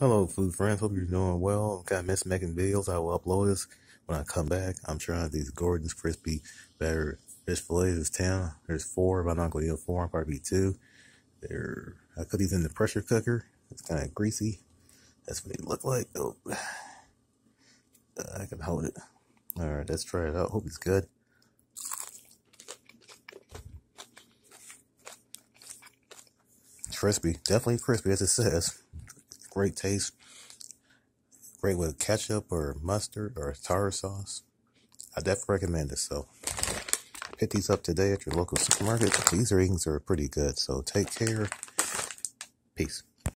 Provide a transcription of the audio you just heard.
Hello, food friends. Hope you're doing well. I've got miss making videos. I will upload this when I come back. I'm trying these Gorton's crispy batter fish fillets. There's ten. There's four. If I'm not going to eat four, I'll probably eat two. They're I cook these in the pressure cooker. It's kind of greasy. That's what they look like. Oh, I can hold it. All right, let's try it out. Hope it's good. Crispy, definitely crispy as it says great taste. Great with ketchup or mustard or tartar sauce. I definitely recommend it. So pick these up today at your local supermarket. These rings are pretty good. So take care. Peace.